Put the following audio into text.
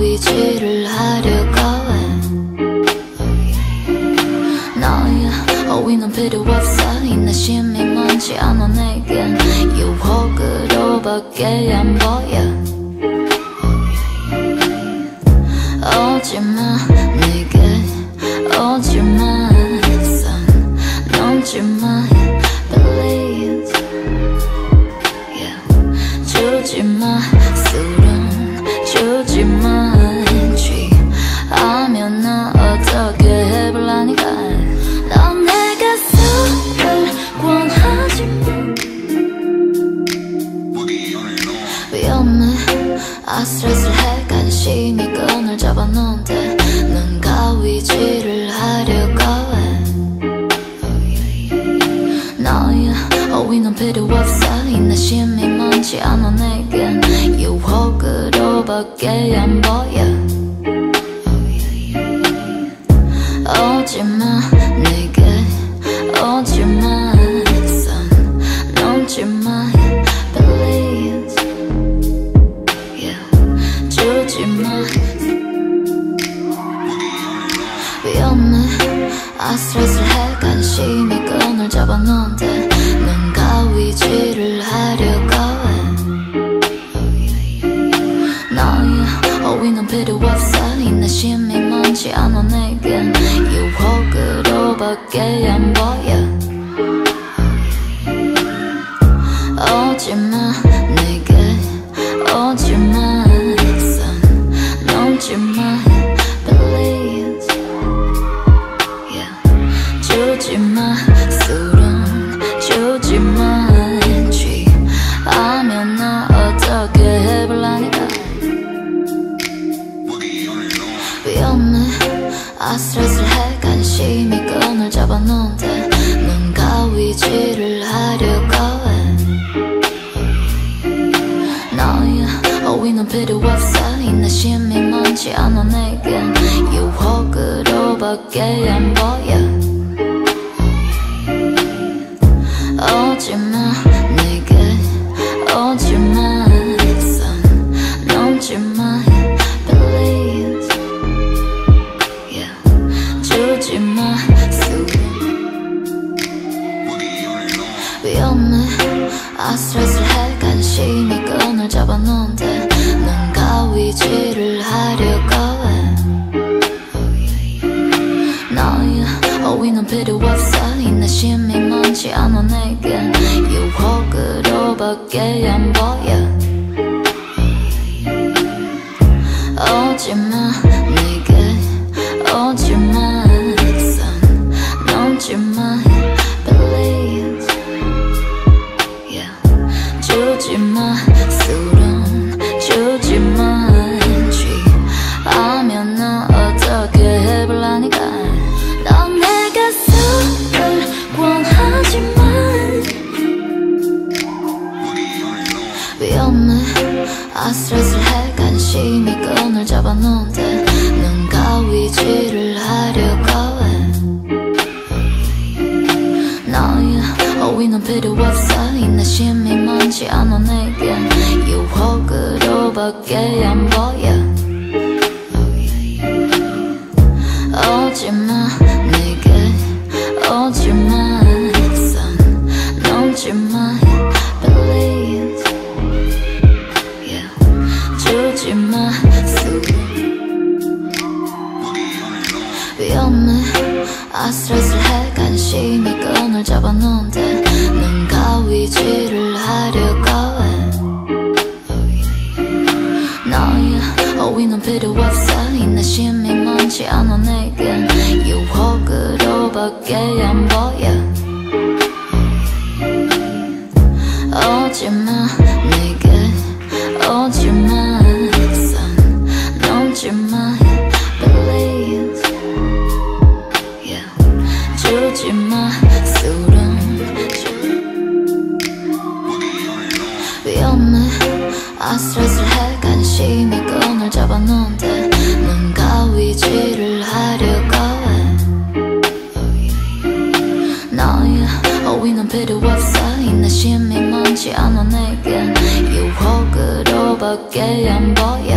위치를 하려고 해. 너의 어휘는 필요 없어. 이 내심이 많지 아마 내겐 유혹으로밖에 안 보여. 오지마. 위험해 아슬아슬해 관심이 끈을 잡아놓은데 눈 가위질을 하려고 해. 너의 어휘는 필요 없어. 인내심이 뭔지 않아 내겐 유혹으로밖에 안 보여. 오지마 내게 오지마 선 넘지마 아슬아슬해. 관심이 끈을 잡아놓은데 눈 가위질을 하려고 해. 너의 어휘는 필요 없어. 인내심이 뭔지 않아 내겐 유혹으로밖에 안 보여. 오지마 위질을 하려고 해. 너의 어휘는 필요 없어. 인내심이 뭔지 않아 내겐. 유혹으로밖에 안 보여 위험해 아슬아슬해 관심이 끈을 잡아놓은데 눈 가위질을 하려고 해. 너의 어휘는 필요 없어. 인내심이 뭔지 않아 내겐 유혹으로밖에 안 보여. 오지마 주지마 술은 주지마 취하면 나 어떻게 해볼라니까. 넌 내가 술을 권하지만 위험해. 아슬아슬해 관심이 끈을 잡아놓은데 눈 가위질을 하려 어휘는 필요 없어. 인내심이 뭔지 않아 내겐 유혹으로밖에 안 보여. 오지마 내게 오지마 선 넘지마 please. Yeah. 주지마 술은 위험해 아슬아슬해 관심이 끈을 잡아놓은데 눈 가위질을 하려고 해. 너의 어휘는 필요 없어. 인내심이 뭔지 않아 내겐 유혹으로밖에 안 보여 오지마 내게 오지 주지마. 술은 위험해. 아슬아슬해 관심이 끈을 잡아놓은데 눈 가위질을 하려고 해. 너의 어휘는 필요 없어. 인내심이 뭔지 않아 내겐 유혹으로밖에 안 보여